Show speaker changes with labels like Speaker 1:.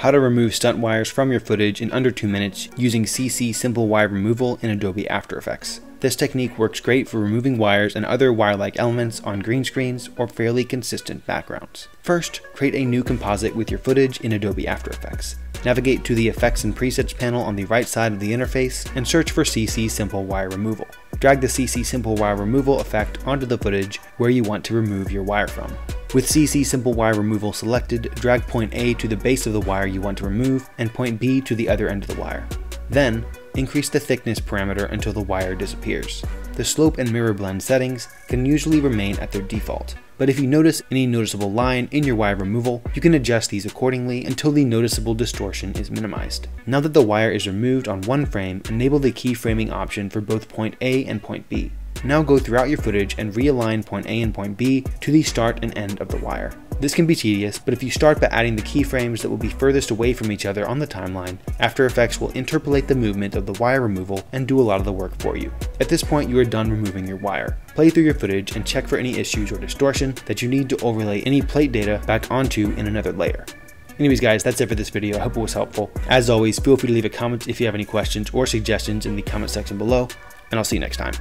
Speaker 1: how to remove stunt wires from your footage in under 2 minutes using CC Simple Wire Removal in Adobe After Effects. This technique works great for removing wires and other wire-like elements on green screens or fairly consistent backgrounds. First, create a new composite with your footage in Adobe After Effects. Navigate to the Effects and Presets panel on the right side of the interface and search for CC Simple Wire Removal. Drag the CC Simple Wire Removal effect onto the footage where you want to remove your wire from. With CC Simple Wire Removal selected, drag point A to the base of the wire you want to remove and point B to the other end of the wire. Then, increase the thickness parameter until the wire disappears. The slope and mirror blend settings can usually remain at their default, but if you notice any noticeable line in your wire removal, you can adjust these accordingly until the noticeable distortion is minimized. Now that the wire is removed on one frame, enable the keyframing option for both point A and point B. Now go throughout your footage and realign point A and point B to the start and end of the wire. This can be tedious, but if you start by adding the keyframes that will be furthest away from each other on the timeline, After Effects will interpolate the movement of the wire removal and do a lot of the work for you. At this point, you are done removing your wire. Play through your footage and check for any issues or distortion that you need to overlay any plate data back onto in another layer. Anyways guys, that's it for this video. I hope it was helpful. As always, feel free to leave a comment if you have any questions or suggestions in the comment section below, and I'll see you next time.